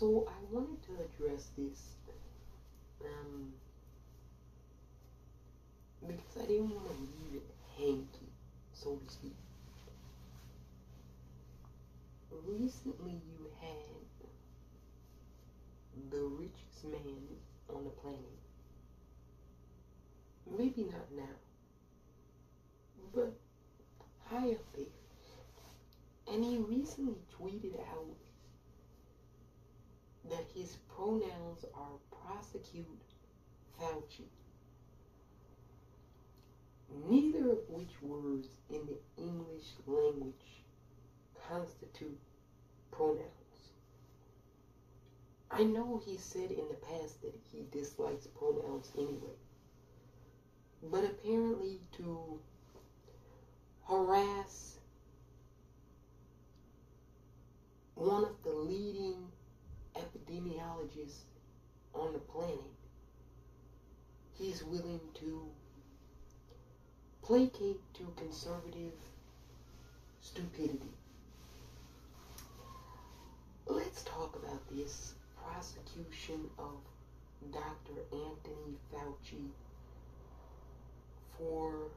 So I wanted to address this um, because I didn't want to leave it hanky, so to speak. Recently, you had the richest man on the planet. Maybe not now, but high up there. And he recently tweeted out that his pronouns are prosecute Fauci. Neither of which words in the English language constitute pronouns. I know he said in the past that he dislikes pronouns anyway. But apparently to harass one of the leading epidemiologists on the planet, he's willing to placate to conservative stupidity. Let's talk about this prosecution of Dr. Anthony Fauci for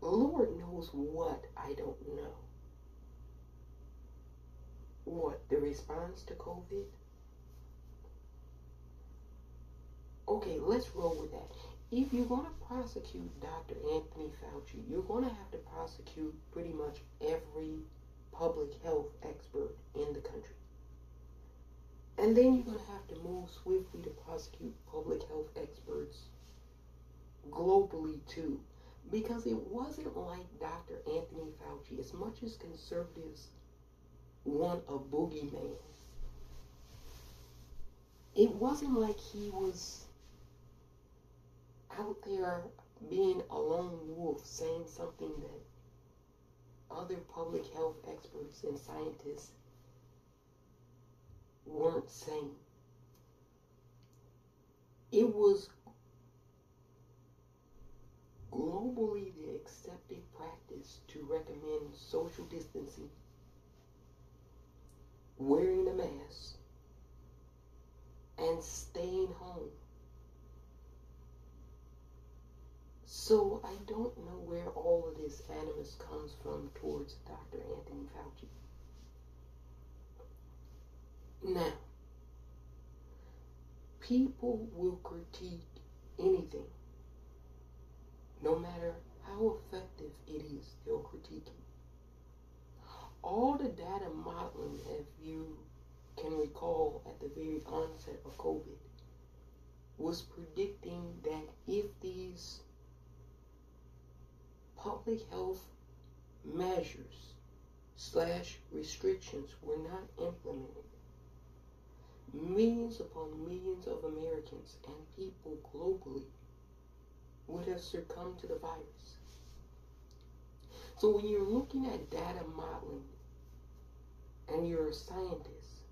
Lord knows what I don't know. What, the response to COVID? Okay, let's roll with that. If you're going to prosecute Dr. Anthony Fauci, you're going to have to prosecute pretty much every public health expert in the country. And then you're going to have to move swiftly to prosecute public health experts globally too. Because it wasn't like Dr. Anthony Fauci, as much as conservatives want a boogeyman, it wasn't like he was out there being a lone wolf saying something that other public health experts and scientists weren't saying. It was globally the accepted practice to recommend social distancing, wearing a mask, and staying home. So I don't know where all of this animus comes from towards Dr. Anthony Fauci. Now, people will critique anything no matter how effective it is, they'll critique it. All the data modeling, if you can recall at the very onset of COVID, was predicting that if these public health measures slash restrictions were not implemented, millions upon millions of Americans and people globally would have succumbed to the virus. So when you're looking at data modeling and you're a scientist,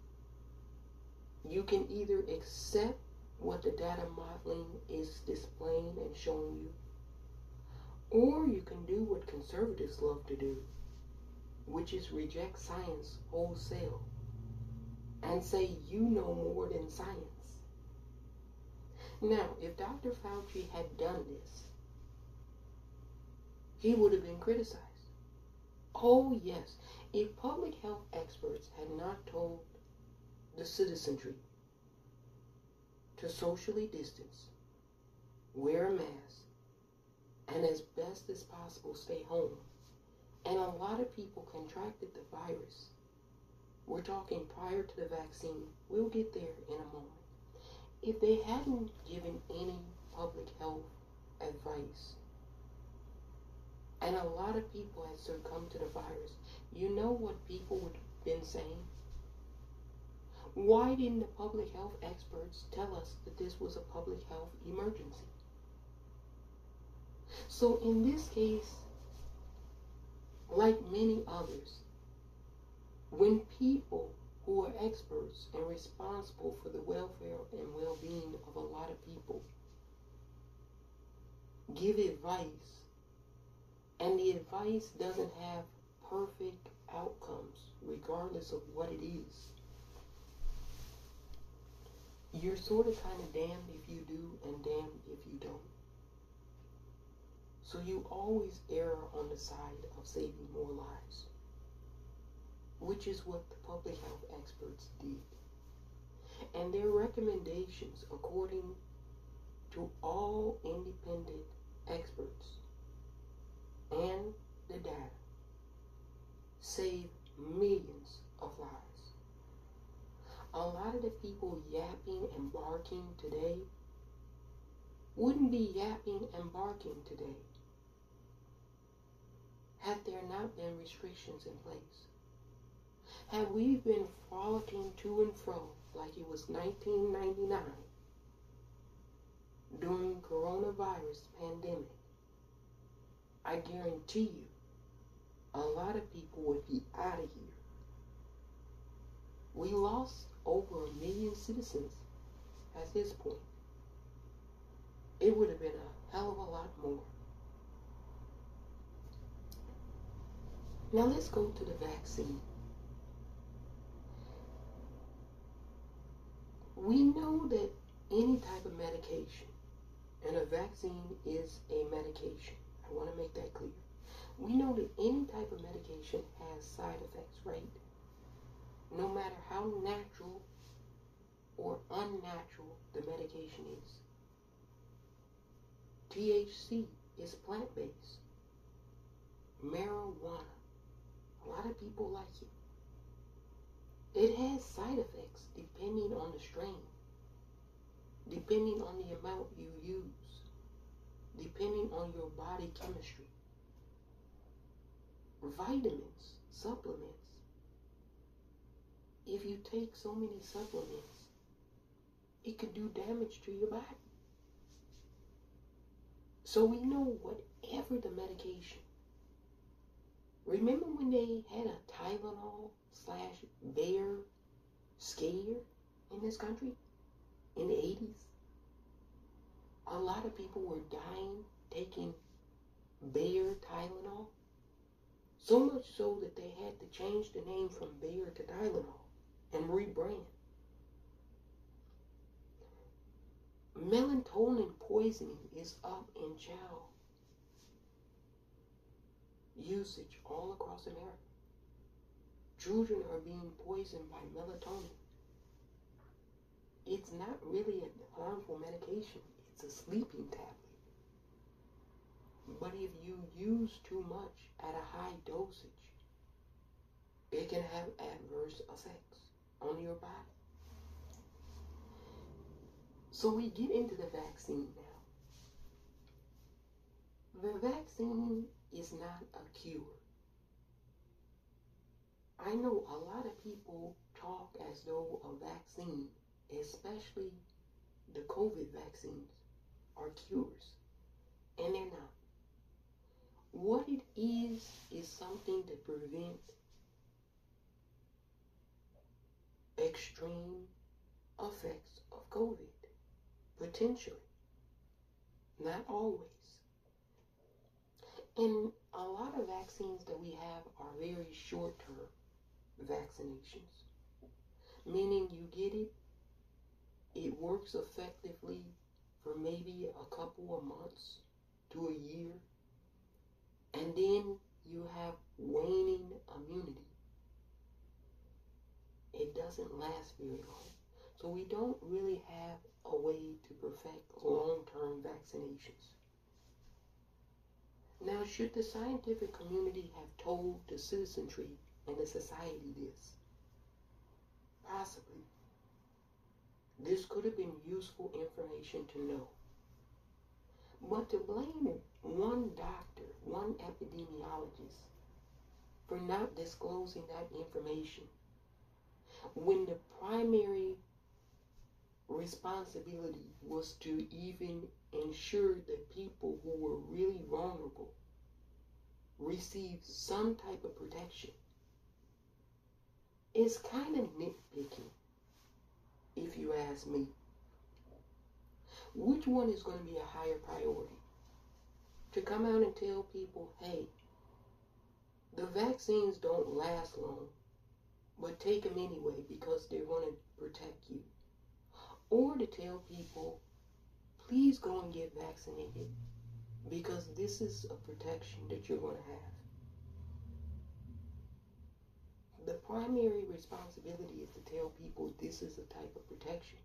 you can either accept what the data modeling is displaying and showing you, or you can do what conservatives love to do, which is reject science wholesale and say you know more than science. Now, if Dr. Fauci had done this, he would have been criticized. Oh, yes. If public health experts had not told the citizenry to socially distance, wear a mask, and as best as possible stay home, and a lot of people contracted the virus, we're talking prior to the vaccine, we'll get there in a moment. If they hadn't given any public health advice, and a lot of people had succumbed to the virus, you know what people would have been saying? Why didn't the public health experts tell us that this was a public health emergency? So in this case, like many others, when people who are experts and responsible for the welfare and well being of a lot of people. Give advice, and the advice doesn't have perfect outcomes, regardless of what it is. You're sort of kind of damned if you do and damned if you don't. So you always err on the side of saving more lives, which is what the public health experts did. And their recommendations, according to all independent experts and the data, save millions of lives. A lot of the people yapping and barking today wouldn't be yapping and barking today had there not been restrictions in place. Had we been frolicking to and fro like it was 1999 during coronavirus pandemic, I guarantee you a lot of people would be out of here. We lost over a million citizens at this point. It would have been a hell of a lot more. Now let's go to the vaccine. We know that any type of medication, and a vaccine is a medication. I want to make that clear. We know that any type of medication has side effects, right? No matter how natural or unnatural the medication is. THC is plant based. Marijuana. A lot of people like it. It has side effects depending on the strain, depending on the amount you use, depending on your body chemistry vitamins, supplements. If you take so many supplements, it could do damage to your body. So we know whatever the medication. Remember when they had a Tylenol slash Bayer scare in this country in the 80s? A lot of people were dying taking Bayer Tylenol. So much so that they had to change the name from Bayer to Tylenol and rebrand. Melatonin poisoning is up in child usage all across America. Children are being poisoned by melatonin. It's not really a harmful medication, it's a sleeping tablet. But if you use too much at a high dosage, it can have adverse effects on your body. So we get into the vaccine now. The vaccine is not a cure. I know a lot of people talk as though a vaccine, especially the COVID vaccines, are cures, and they're not. What it is, is something to prevent extreme effects of COVID, potentially. Not always. And a lot of vaccines that we have are very short term vaccinations, meaning you get it, it works effectively for maybe a couple of months to a year, and then you have waning immunity. It doesn't last very long. So we don't really have a way to perfect long-term vaccinations. Now, should the scientific community have told the citizenry and the society this? Possibly. This could have been useful information to know. But to blame one doctor, one epidemiologist, for not disclosing that information when the primary responsibility was to even ensure that people who were really vulnerable received some type of protection It's kind of nitpicking, if you ask me. Which one is going to be a higher priority? To come out and tell people, hey, the vaccines don't last long. But take them anyway because they're going to protect you. Or to tell people, please go and get vaccinated because this is a protection that you're going to have. The primary responsibility is to tell people this is a type of protection.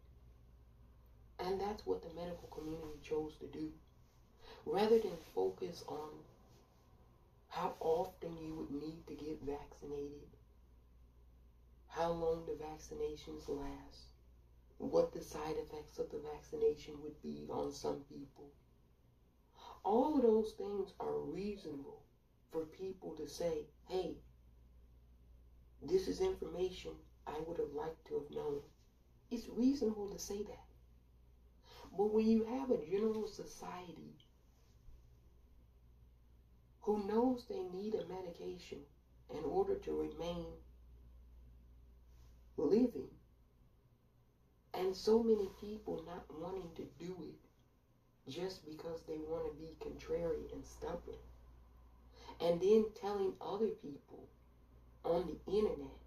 And that's what the medical community chose to do. Rather than focus on how often you would need to get vaccinated, how long the vaccinations last, what the side effects of the vaccination would be on some people. All of those things are reasonable for people to say, hey, this is information I would have liked to have known. It's reasonable to say that. But when you have a general society who knows they need a medication in order to remain living, and so many people not wanting to do it just because they want to be contrary and stubborn, and then telling other people on the internet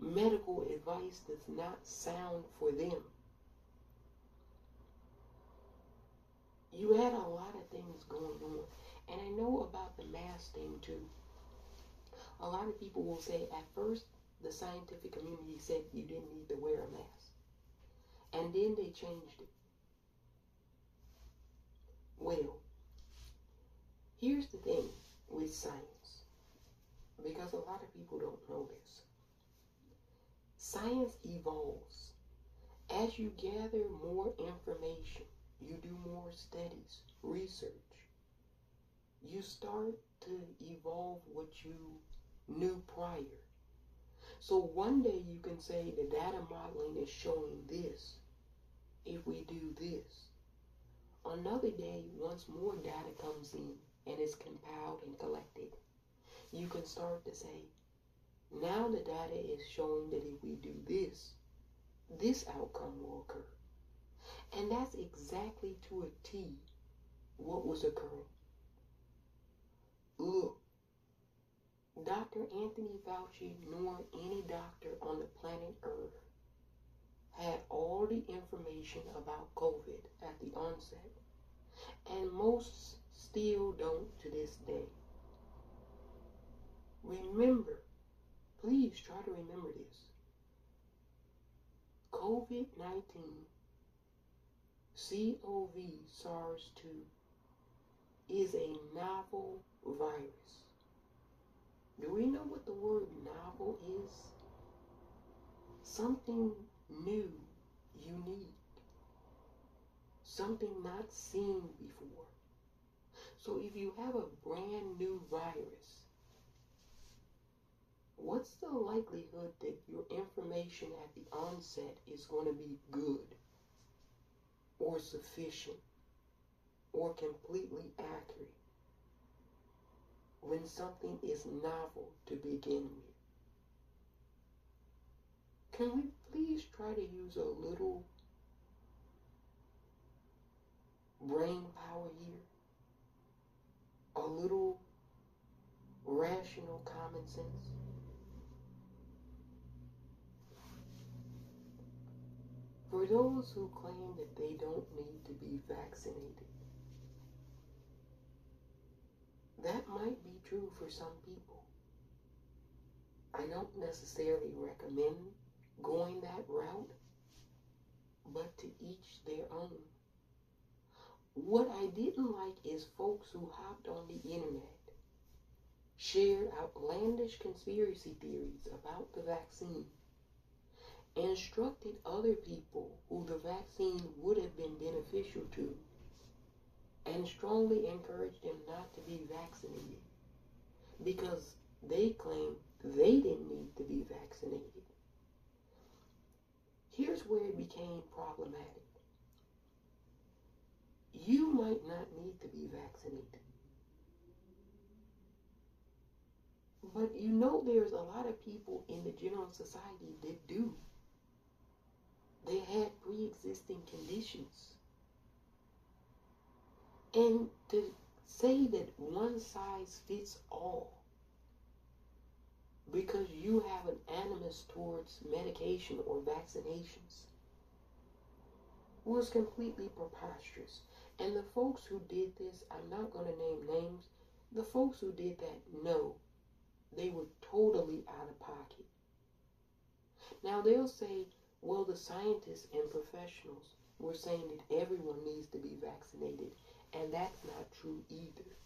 medical advice does not sound for them. You had a lot of things going on. And I know about the mask thing too. A lot of people will say at first the scientific community said you didn't need to wear a mask. And then they changed it. Well, here's the thing with science, because a lot of people don't know this. Science evolves. As you gather more information, you do more studies, research, you start to evolve what you knew prior. So one day you can say the data modeling is showing this if we do this. Another day, once more data comes in and is compiled and collected, you can start to say, now the data is showing that if we do this, this outcome will occur. And that's exactly to a T what was occurring. Look, Dr. Anthony Fauci nor any doctor on the planet Earth had all the information about COVID at the onset, and most still don't to this day. Remember, please try to remember this. COVID 19, COV SARS 2, is a novel virus. Do we know what the word novel is? Something new, unique, something not seen before. So if you have a brand new virus, what's the likelihood that your information at the onset is going to be good or sufficient or completely accurate? When something is novel to begin with. Can we please try to use a little brain power here? A little rational common sense? For those who claim that they don't need to be vaccinated, that might be true for some people. I don't necessarily recommend going that route, but to each their own. What I didn't like is folks who hopped on the internet, shared outlandish conspiracy theories about the vaccine, instructed other people who the vaccine would have been beneficial to and strongly encouraged them not to be vaccinated because they claim they didn't need to be vaccinated. Here's where it became problematic. You might not need to be vaccinated. But you know there's a lot of people in the general society that do. They had pre-existing conditions and to say that one size fits all because you have an animus towards medication or vaccinations was completely preposterous. And the folks who did this, I'm not going to name names, the folks who did that know they were totally out of pocket. Now they'll say, well, the scientists and professionals were saying that everyone needs to be vaccinated, and that's not true either.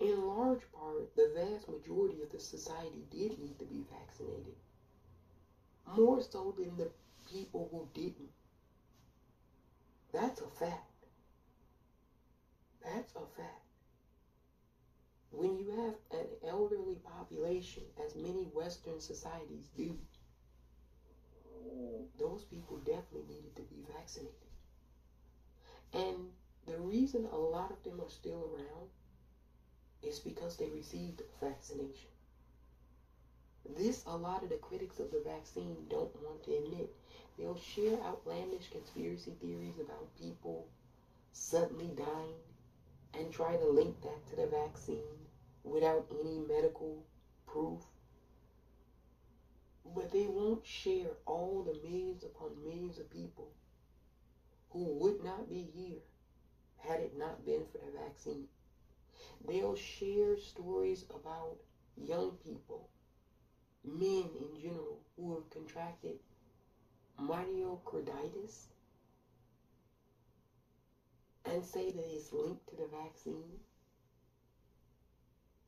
In large part, the vast majority of the society did need to be vaccinated. More so than the people who didn't. That's a fact. That's a fact. When you have an elderly population, as many Western societies do, those people definitely needed to be vaccinated. And the reason a lot of them are still around is because they received vaccination. This, a lot of the critics of the vaccine don't want to admit. They'll share outlandish conspiracy theories about people suddenly dying and try to link that to the vaccine without any medical proof. But they won't share all the millions upon millions of people who would not be here had it not been for the vaccine. They'll share stories about young people, men in general, who have contracted myocarditis and say that it's linked to the vaccine.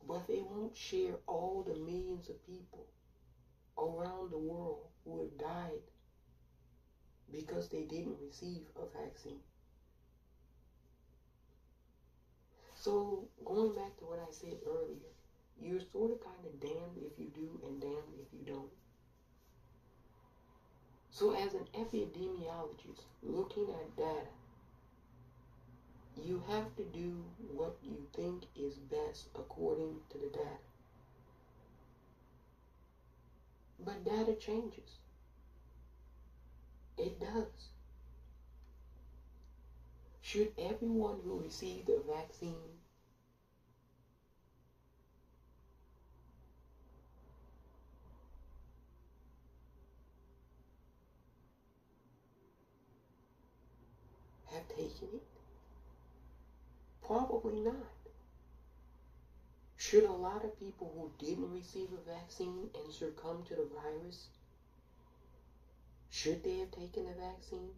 But they won't share all the millions of people around the world who have died because they didn't receive a vaccine. So, going back to what I said earlier, you're sort of kind of damned if you do and damned if you don't. So, as an epidemiologist looking at data, you have to do what you think is best according to the data. But data changes. It does. Should everyone who received a vaccine have taken it? Probably not. Should a lot of people who didn't receive a vaccine and succumb to the virus, should they have taken the vaccine?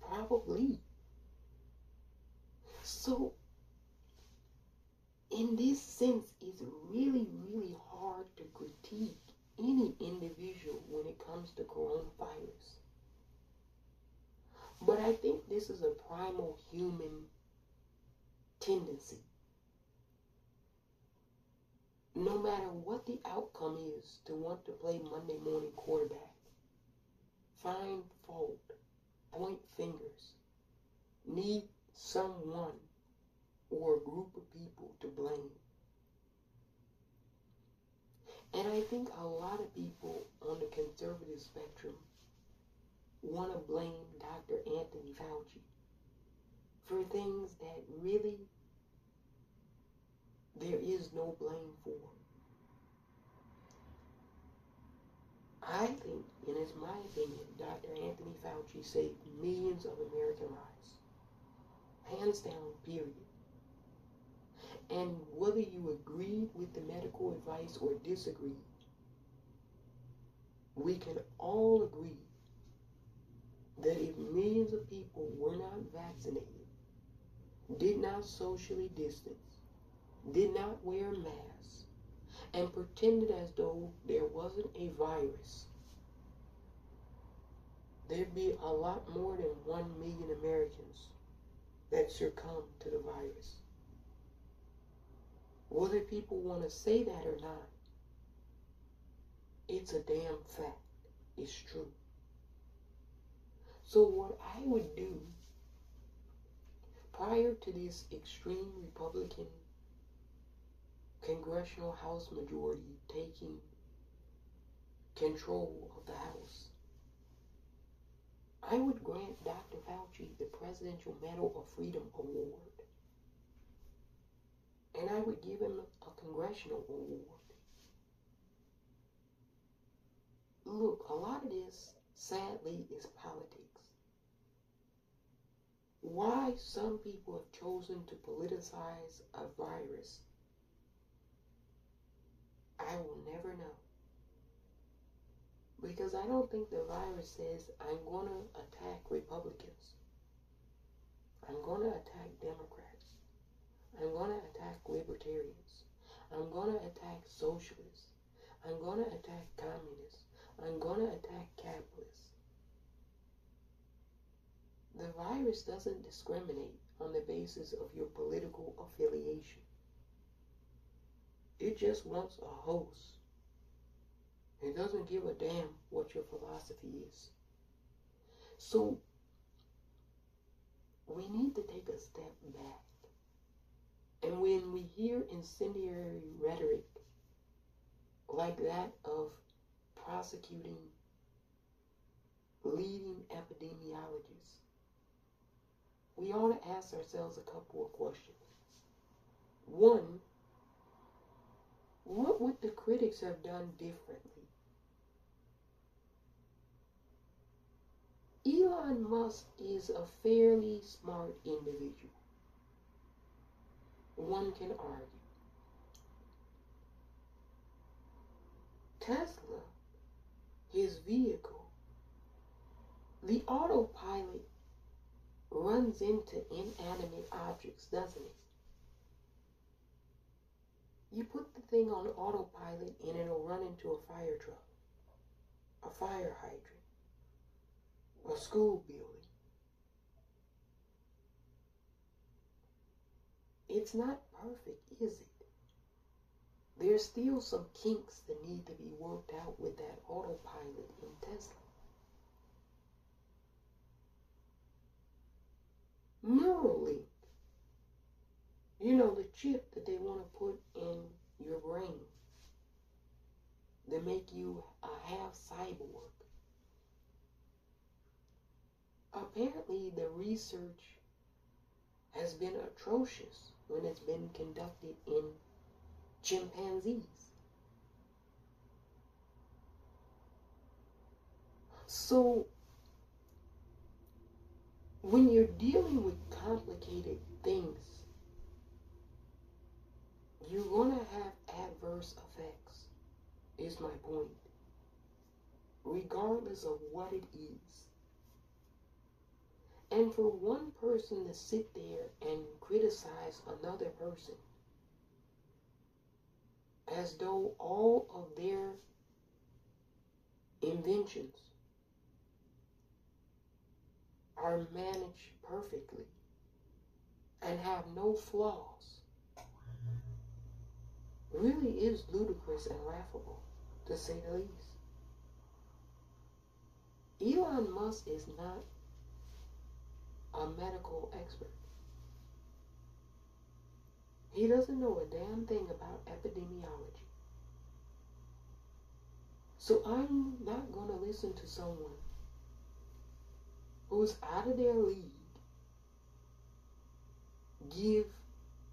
Probably. So, in this sense, it's really, really hard to critique any individual when it comes to coronavirus. But I think this is a primal human tendency. No matter what the outcome is, to want to play Monday morning quarterback, find fault, point fingers, need someone or a group of people to blame. And I think a lot of people on the conservative spectrum want to blame Dr. Anthony Fauci for things that really there is no blame for. I think, and it's my opinion, Dr. Anthony Fauci saved millions of American lives. Hands down, period. And whether you agree with the medical advice or disagree, we can all agree that if millions of people were not vaccinated, did not socially distance, did not wear masks, and pretended as though there wasn't a virus, there'd be a lot more than one million Americans that succumb to the virus. Whether people want to say that or not, it's a damn fact. It's true. So what I would do prior to this extreme Republican congressional House majority taking control of the House, I would grant Dr. Fauci the Presidential Medal of Freedom Award. and I would give him a congressional award. Look, a lot of this, sadly, is politics. Why some people have chosen to politicize a virus, I will never know. Because I don't think the virus says, I'm going to attack Republicans. I'm going to attack Democrats. I'm going to attack libertarians. I'm going to attack socialists. I'm going to attack communists. I'm going to attack capitalists. The virus doesn't discriminate on the basis of your political affiliation. It just wants a host it doesn't give a damn what your philosophy is. So, we need to take a step back. And when we hear incendiary rhetoric like that of prosecuting leading epidemiologists, we ought to ask ourselves a couple of questions. One, what would the critics have done differently? Elon Musk is a fairly smart individual. One can argue. Tesla, his vehicle, the autopilot runs into inanimate objects, doesn't it? You put the thing on autopilot and it'll run into a fire truck, a fire hydrant a school building. It's not perfect, is it? There's still some kinks that need to be worked out with that autopilot in Tesla. Neuralink. You know, the chip that they want to put in your brain. They make you a half cyborg apparently the research has been atrocious when it's been conducted in chimpanzees. So, when you're dealing with complicated things, you're going to have adverse effects, is my point, regardless of what it is. And for one person to sit there and criticize another person as though all of their inventions are managed perfectly and have no flaws really is ludicrous and laughable, to say the least. Elon Musk is not a medical expert. He doesn't know a damn thing about epidemiology. So I'm not going to listen to someone who's out of their league give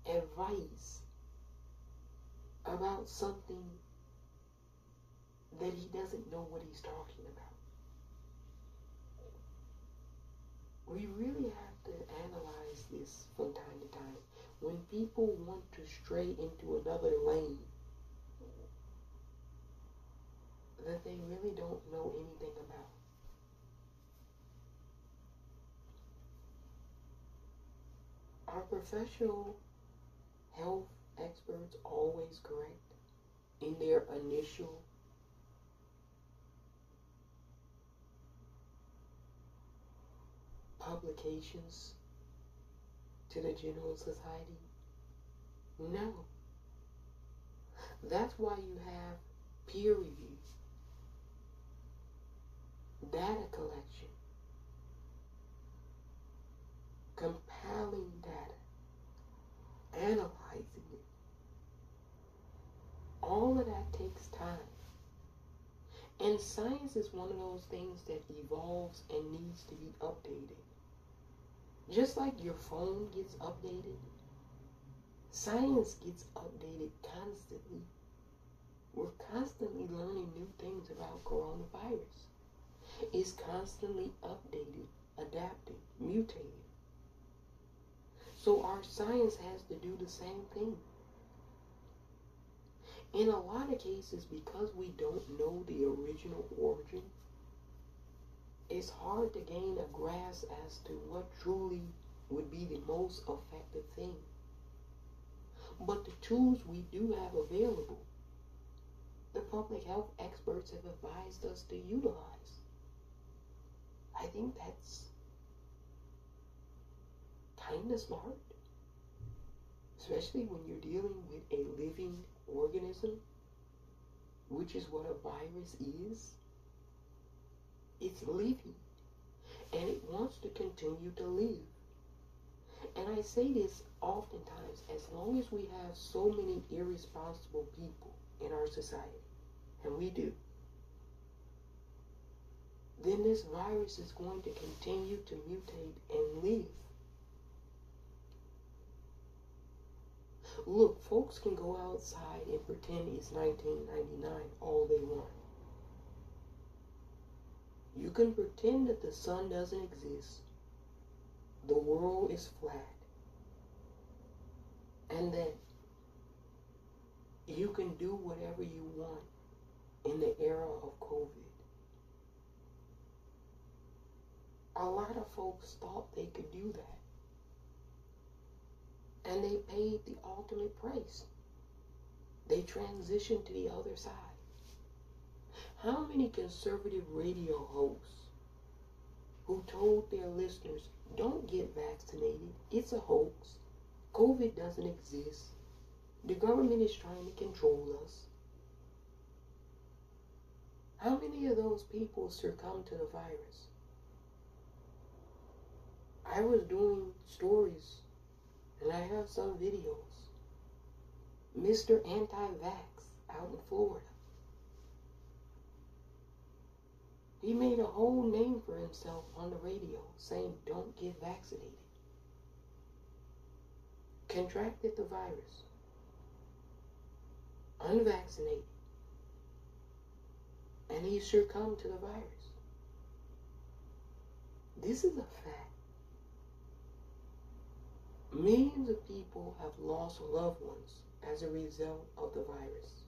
advice about something that he doesn't know what he's talking about. we really have to analyze this from time to time. When people want to stray into another lane that they really don't know anything about. Are professional health experts always correct in their initial publications to the general society? No. That's why you have peer review, data collection, compiling data, analyzing it. All of that takes time. And science is one of those things that evolves and needs to be updated. Just like your phone gets updated, Science gets updated constantly. We're constantly learning new things about coronavirus. It's constantly updated, adapting, mutating. So our science has to do the same thing. In a lot of cases, because we don't know the original origin, it's hard to gain a grasp as to what truly would be the most effective thing. But the tools we do have available, the public health experts have advised us to utilize. I think that's kind of smart, especially when you're dealing with a living organism, which is what a virus is. It's living, and it wants to continue to live. And I say this oftentimes as long as we have so many irresponsible people in our society, and we do, then this virus is going to continue to mutate and live. Look, folks can go outside and pretend it's 1999 all they want. You can pretend that the sun doesn't exist, the world is flat, and that you can do whatever you want in the era of COVID. A lot of folks thought they could do that. And they paid the ultimate price. They transitioned to the other side. How many conservative radio hosts who told their listeners, don't get vaccinated, it's a hoax, COVID doesn't exist, the government is trying to control us. How many of those people succumbed to the virus? I was doing stories and I have some videos. Mr. Anti-Vax out in Florida. He made a whole name for himself on the radio saying, don't get vaccinated. Contracted the virus. Unvaccinated. And he succumbed to the virus. This is a fact. Millions of people have lost loved ones as a result of the virus.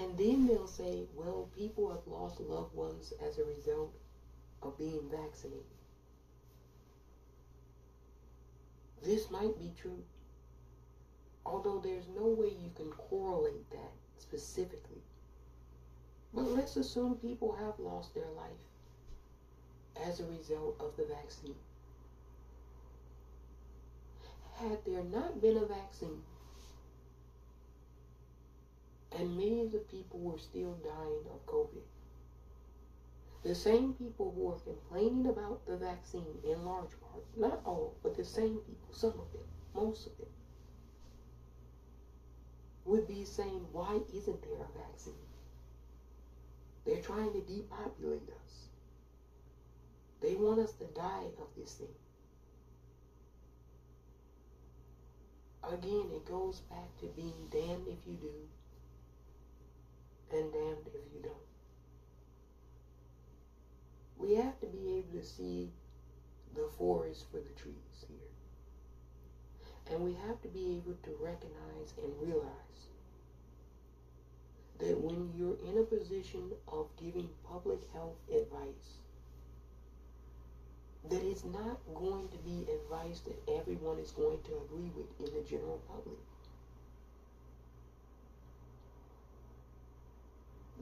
And then they'll say, well, people have lost loved ones as a result of being vaccinated. This might be true, although there's no way you can correlate that specifically. But let's assume people have lost their life as a result of the vaccine. Had there not been a vaccine, and millions of people were still dying of COVID. The same people who are complaining about the vaccine in large part, not all, but the same people, some of them, most of them, would be saying, why isn't there a vaccine? They're trying to depopulate us. They want us to die of this thing. Again, it goes back to being damned if you do and damned if you don't. We have to be able to see the forest for the trees here. And we have to be able to recognize and realize that when you're in a position of giving public health advice, that it's not going to be advice that everyone is going to agree with in the general public.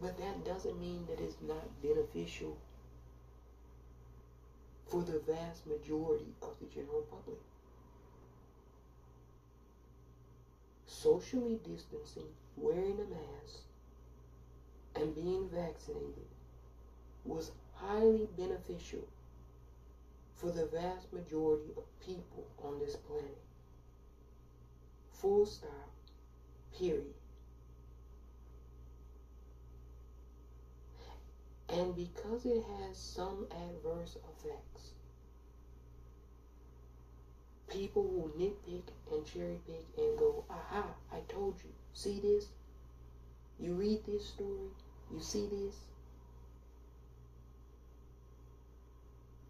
But that doesn't mean that it's not beneficial for the vast majority of the general public. Socially distancing, wearing a mask, and being vaccinated was highly beneficial for the vast majority of people on this planet. Full stop, period. And because it has some adverse effects, people will nitpick and cherry pick and go, aha, I told you. See this? You read this story, you see this.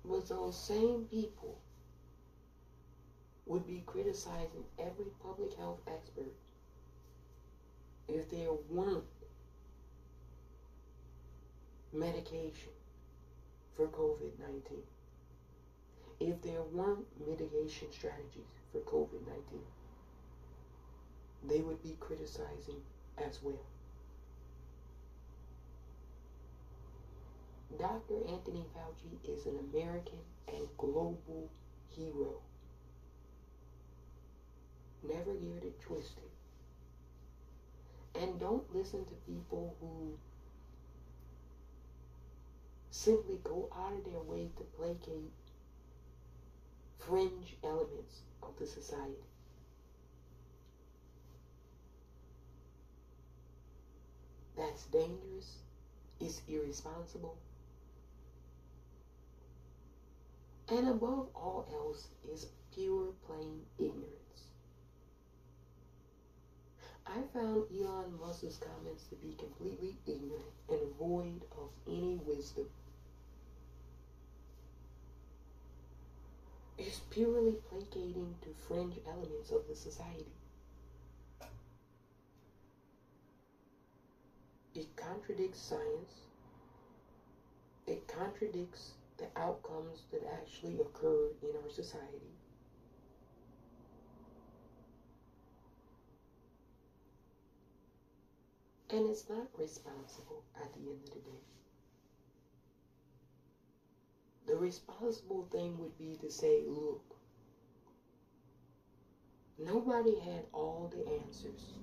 But those same people would be criticizing every public health expert if there weren't medication for COVID 19 if there weren't mitigation strategies for COVID 19, they would be criticizing as well. Dr. Anthony Fauci is an American and global hero. Never get it twisted. And don't listen to people who simply go out of their way to placate fringe elements of the society. That's dangerous, it's irresponsible, and above all else is pure plain ignorance. I found Elon Musk's comments to be completely ignorant and void of any wisdom. Is purely placating to fringe elements of the society. It contradicts science. It contradicts the outcomes that actually occur in our society. And it's not responsible at the end of the day. The responsible thing would be to say, look, nobody had all the answers.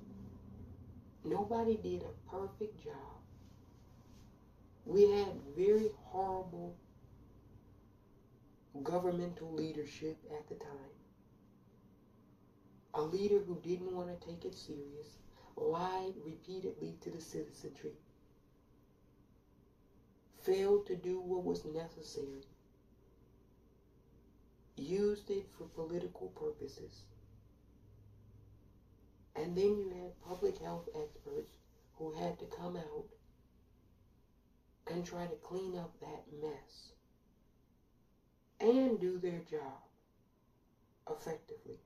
Nobody did a perfect job. We had very horrible governmental leadership at the time. A leader who didn't want to take it serious, lied repeatedly to the citizenry, failed to do what was necessary used it for political purposes. And then you had public health experts who had to come out and try to clean up that mess and do their job effectively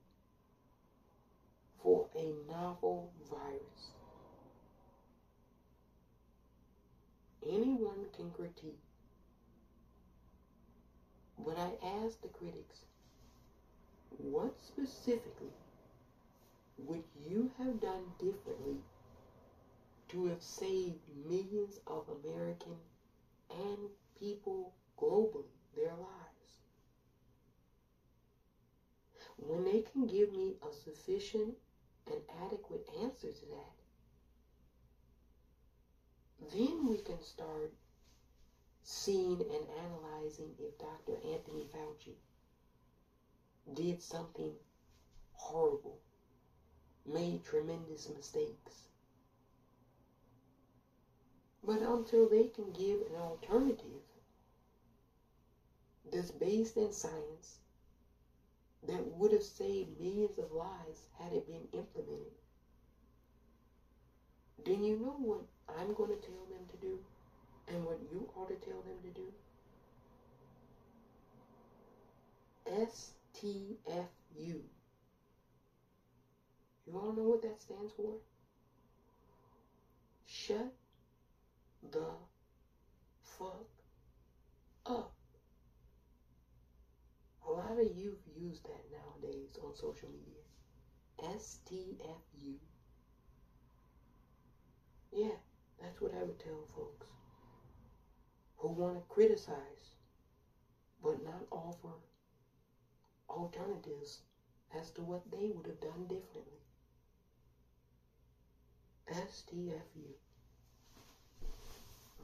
for a novel virus. Anyone can critique But I asked the critics, what specifically would you have done differently to have saved millions of American and people globally their lives? When they can give me a sufficient and adequate answer to that, then we can start seeing and analyzing if Dr. Anthony Fauci did something horrible, made tremendous mistakes. But until they can give an alternative that's based in science that would have saved millions of lives had it been implemented, then you know what I'm going to tell them to do? and what you ought to tell them to do? STFU. You all know what that stands for? Shut the fuck up. A lot of youth use that nowadays on social media. STFU. Yeah, that's what I would tell folks who want to criticize but not offer alternatives as to what they would have done differently. STFU.